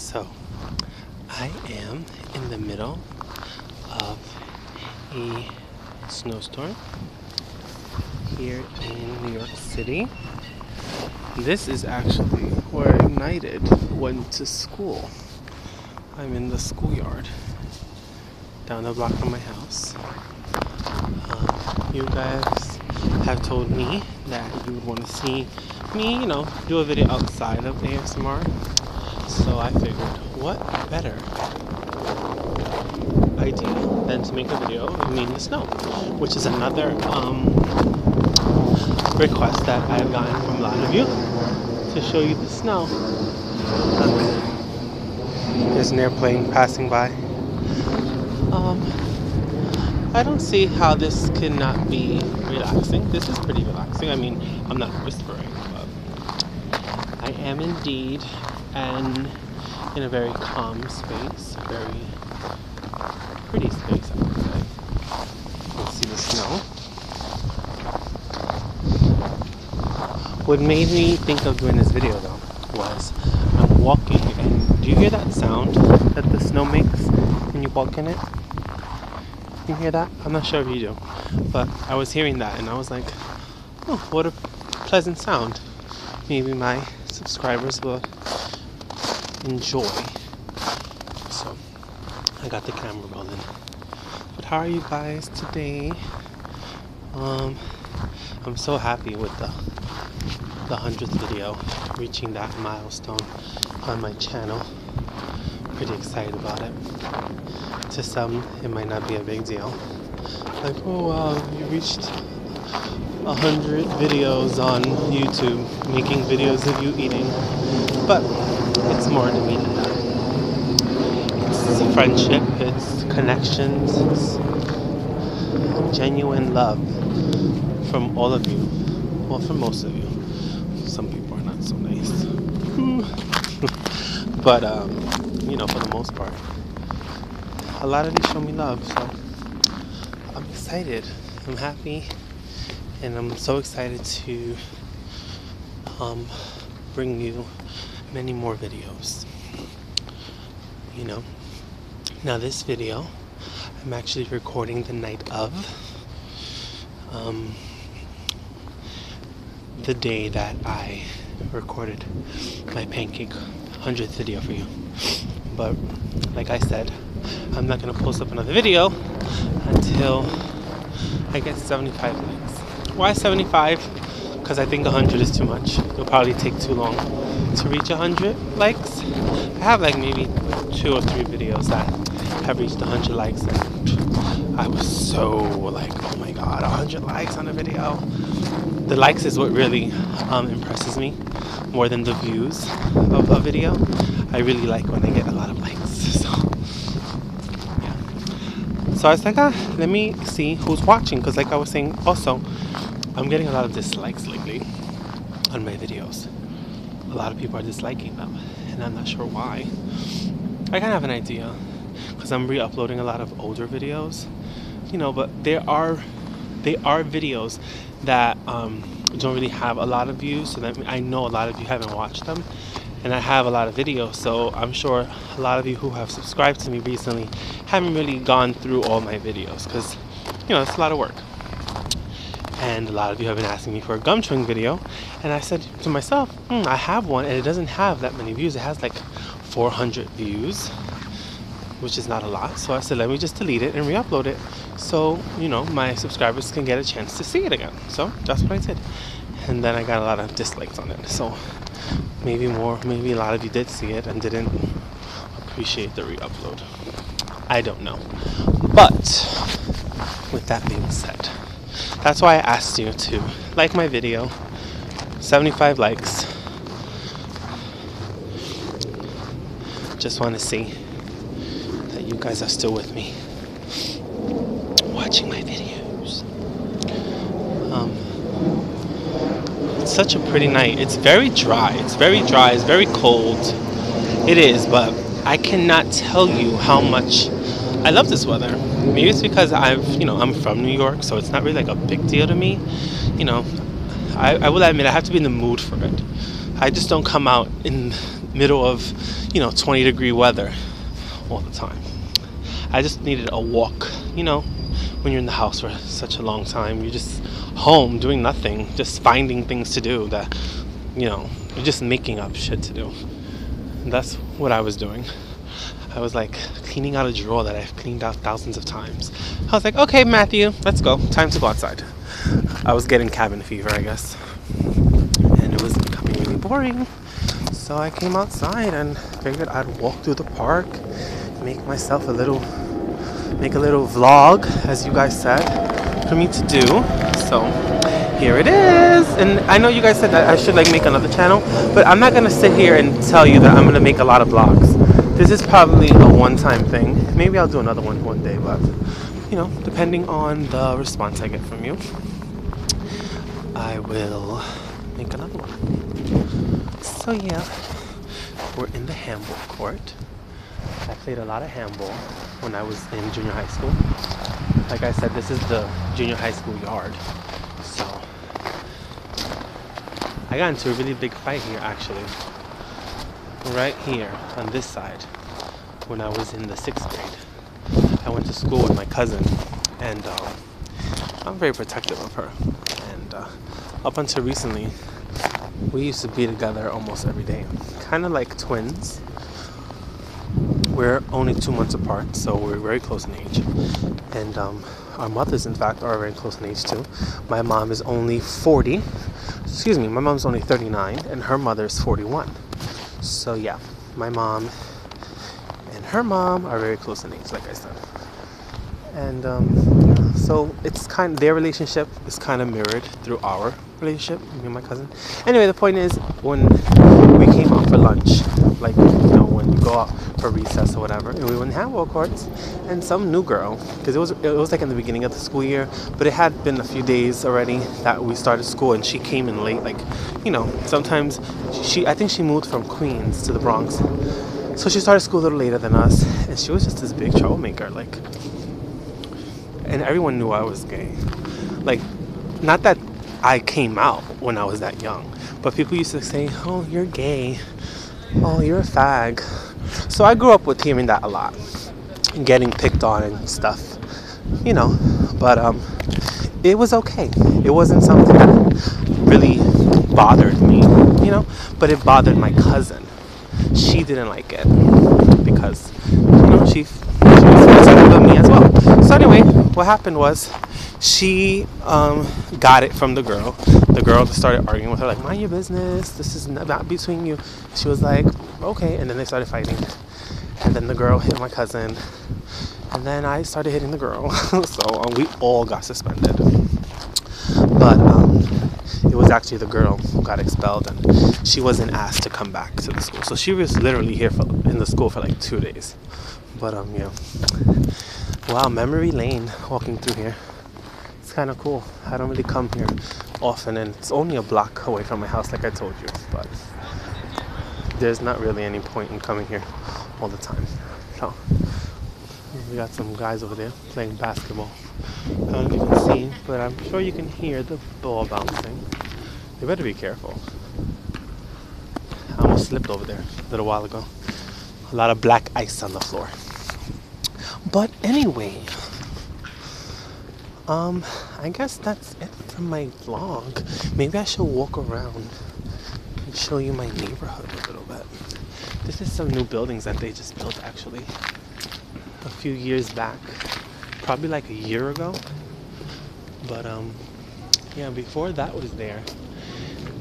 So, I am in the middle of a snowstorm here in New York City. This is actually where United went to school. I'm in the schoolyard down the block from my house. Um, you guys have told me that you would want to see me, you know, do a video outside of ASMR. So I figured, what better idea than to make a video of me in the snow, which is another um, request that I have gotten from a lot of you to show you the snow. Um, there's an airplane passing by. Um, I don't see how this cannot be relaxing. This is pretty relaxing. I mean, I'm not whispering, but I am indeed and in a very calm space, very pretty space, I would say. Let's see the snow. What made me think of doing this video though was I'm walking and do you hear that sound that the snow makes when you walk in it? You hear that? I'm not sure if you do, but I was hearing that and I was like, oh, what a pleasant sound. Maybe my subscribers will enjoy. So I got the camera rolling. But how are you guys today? Um, I'm so happy with the the hundredth video, reaching that milestone on my channel. Pretty excited about it. To some, it might not be a big deal. Like, oh wow, you reached a hundred videos on YouTube, making videos of you eating. But it's more to me than that. It's friendship, it's connections, it's genuine love from all of you. Well, from most of you. Some people are not so nice. but, um, you know, for the most part, a lot of these show me love. So I'm excited. I'm happy. And I'm so excited to um, bring you many more videos. You know, now this video I'm actually recording the night of um, the day that I recorded my pancake 100th video for you. But like I said, I'm not gonna post up another video until I get 75 likes. Why 75? because I think 100 is too much. It'll probably take too long to reach 100 likes. I have like maybe two or three videos that have reached 100 likes I was so like, oh my god, 100 likes on a video. The likes is what really um, impresses me more than the views of a video. I really like when I get a lot of likes. So, yeah. So I was like, ah, let me see who's watching because like I was saying also, I'm getting a lot of dislikes lately on my videos. A lot of people are disliking them, and I'm not sure why. I kind of have an idea because I'm re-uploading a lot of older videos, you know. But there are they are videos that um, don't really have a lot of views, so that I know a lot of you haven't watched them, and I have a lot of videos, so I'm sure a lot of you who have subscribed to me recently haven't really gone through all my videos because you know it's a lot of work and a lot of you have been asking me for a gum chewing video. And I said to myself hmm, I have one and it doesn't have that many views. It has like 400 views which is not a lot. So I said let me just delete it and re-upload it so you know my subscribers can get a chance to see it again. So that's what I did. And then I got a lot of dislikes on it. So maybe more maybe a lot of you did see it and didn't appreciate the re-upload. I don't know. But with that being said that's why I asked you to like my video. 75 likes. Just want to see that you guys are still with me. Watching my videos. Um, it's such a pretty night. It's very dry. It's very dry. It's very cold. It is, but I cannot tell you how much I love this weather. Maybe it's because I've, you know, I'm from New York, so it's not really like a big deal to me. You know, I, I will admit I have to be in the mood for it. I just don't come out in middle of, you know, 20 degree weather all the time. I just needed a walk, you know, when you're in the house for such a long time, you're just home doing nothing, just finding things to do that, you know, you're just making up shit to do. And that's what I was doing. I was like cleaning out a drawer that I've cleaned out thousands of times. I was like, okay, Matthew, let's go. Time to go outside. I was getting cabin fever, I guess. And it was becoming really boring. So I came outside and figured I'd walk through the park, make myself a little, make a little vlog, as you guys said, for me to do. So here it is. And I know you guys said that I should like make another channel, but I'm not gonna sit here and tell you that I'm gonna make a lot of vlogs. This is probably a one-time thing. Maybe I'll do another one one day, but you know, depending on the response I get from you, I will make another one. So yeah, we're in the handball court. I played a lot of handball when I was in junior high school. Like I said, this is the junior high school yard. So I got into a really big fight here actually. Right here on this side when I was in the sixth grade. I went to school with my cousin and um, I'm very protective of her. And uh, up until recently, we used to be together almost every day. Kind of like twins. We're only two months apart, so we're very close in age. And um, our mothers, in fact, are very close in age too. My mom is only 40. Excuse me, my mom's only 39, and her mother is 41. So yeah, my mom and her mom are very close in age, like I said. And um, so it's kind of their relationship is kind of mirrored through our relationship, me and my cousin. Anyway, the point is when we came out for lunch, like you know when you go out for recess or whatever, and we wouldn't have handball courts, and some new girl, because it was it was like in the beginning of the school year, but it had been a few days already that we started school, and she came in late. Like, you know, sometimes she I think she moved from Queens to the Bronx, so she started school a little later than us, and she was just this big troublemaker, like. And everyone knew I was gay. Like, not that I came out when I was that young, but people used to say, "Oh, you're gay. Oh, you're a fag." So I grew up with hearing that a lot, and getting picked on and stuff, you know. But um, it was okay. It wasn't something that really bothered me, you know. But it bothered my cousin. She didn't like it because, you know, she she was concerned about me as well. So anyway, what happened was she um, got it from the girl. The girl started arguing with her, like, mind your business. This is not between you. She was like, okay. And then they started fighting. And then the girl hit my cousin. And then I started hitting the girl. so um, we all got suspended. But um, it was actually the girl who got expelled, and she wasn't asked to come back to the school. So she was literally here for, in the school for like two days. But um, yeah. Wow, memory lane walking through here. It's kind of cool. I don't really come here often, and it's only a block away from my house, like I told you. But there's not really any point in coming here all the time. So we got some guys over there playing basketball. I don't know if you can see, but I'm sure you can hear the ball bouncing. You better be careful. I almost slipped over there a little while ago. A lot of black ice on the floor. But anyway, um, I guess that's it for my vlog. Maybe I should walk around and show you my neighborhood a little bit. This is some new buildings that they just built actually a few years back, probably like a year ago. But um, yeah, before that was there,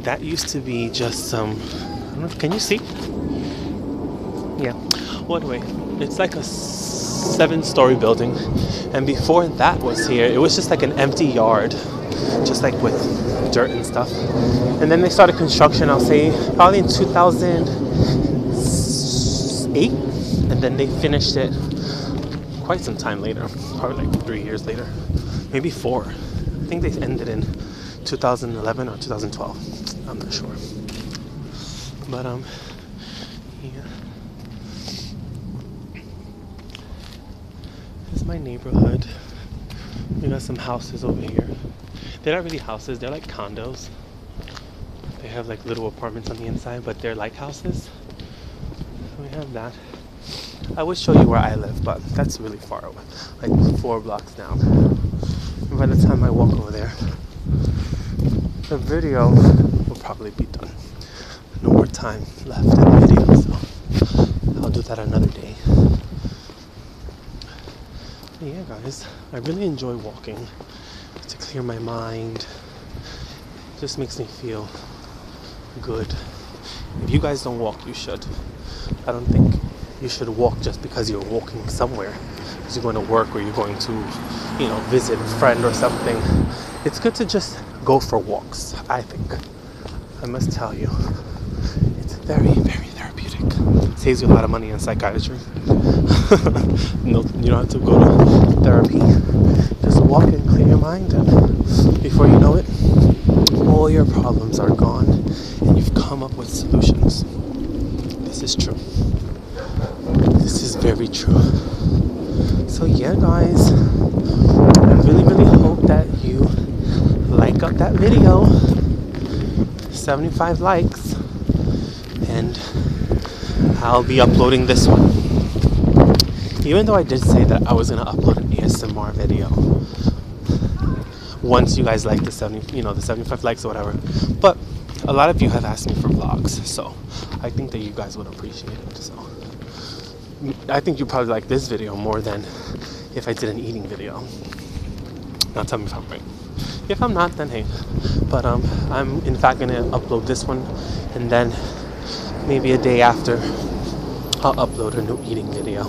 that used to be just some. I don't know, can you see? Yeah. Well, anyway, it's like a seven-story building, and before that was here, it was just like an empty yard, just like with dirt and stuff. And then they started construction. I'll say probably in 2008, and then they finished it quite some time later, probably like three years later, maybe four. I think they ended in 2011 or 2012. I'm not sure. But um, yeah. This is my neighborhood. We got some houses over here. They're not really houses, they're like condos. They have like little apartments on the inside, but they're like houses. We have that. I would show you where I live, but that's really far away, like four blocks down. And by the time I walk over there, the video will probably be done. No more time left in the video, so I'll do that another day. Yeah, guys, I really enjoy walking to clear my mind. It just makes me feel good. If you guys don't walk, you should. I don't think you should walk just because you're walking somewhere, because you're going to work or you're going to, you know, visit a friend or something. It's good to just go for walks, I think. I must tell you, it's very, very therapeutic. Saves you a lot of money in psychiatry. no, you don't have to go to therapy. Just walk and clear your mind, and before you know it, all your problems are gone, and you've come up with solutions. This is true. This is very true. So yeah, guys, I really, really hope that you like up that video. 75 likes, and I'll be uploading this one. Even though I did say that I was gonna upload an ASMR video once you guys like the 70, you know, the 75 likes or whatever, but a lot of you have asked me for vlogs, so I think that you guys would appreciate it. So I think you probably like this video more than if I did an eating video. Now tell me if I'm right. If I'm not, then hey. But um, I'm in fact gonna upload this one, and then maybe a day after, I'll upload a new eating video.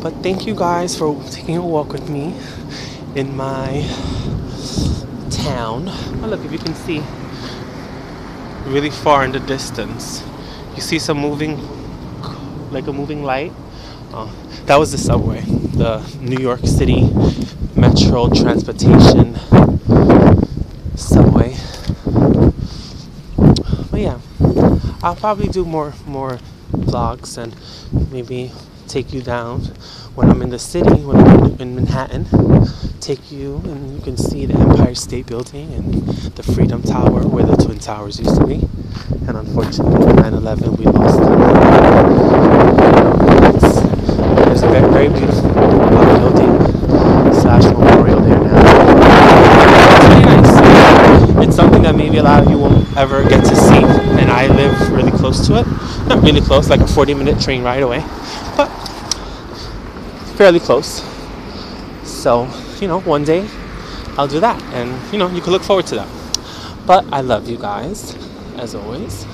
But thank you guys for taking a walk with me in my town. Oh, look, if you can see really far in the distance, you see some moving, like a moving light. Oh, that was the subway, the New York City Metro Transportation subway. But yeah, I'll probably do more more vlogs and maybe take you down when I'm in the city, when I'm in Manhattan. Take you and you can see the Empire State Building and the Freedom Tower where the Twin Towers used to be. And unfortunately, 9 11, we lost them. There's a very, very beautiful building slash memorial there now. It's really nice. It's something that maybe a lot of you won't ever get to see. I live really close to it. Not really close, like a 40 minute train ride away. But fairly close. So, you know, one day I'll do that. And, you know, you can look forward to that. But I love you guys, as always.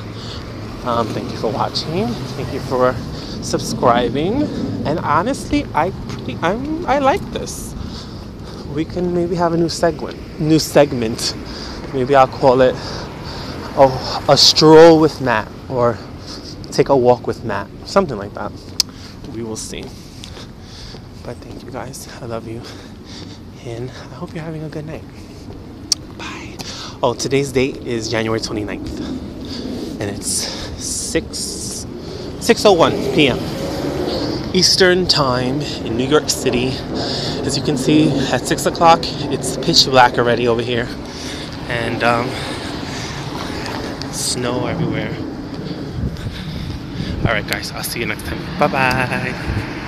Um, thank you for watching. Thank you for subscribing. And honestly, I pretty, I'm, I like this. We can maybe have a new segment. New segment. Maybe I'll call it a, a stroll with Matt or take a walk with Matt. Something like that. We will see. But thank you guys. I love you. And I hope you're having a good night. Bye. Oh, today's date is January 29th. And it's 6 6:01 p.m. Eastern time in New York City. As you can see, at 6 o'clock, it's pitch black already over here. And um, snow everywhere. Alright guys, I'll see you next time. Bye bye.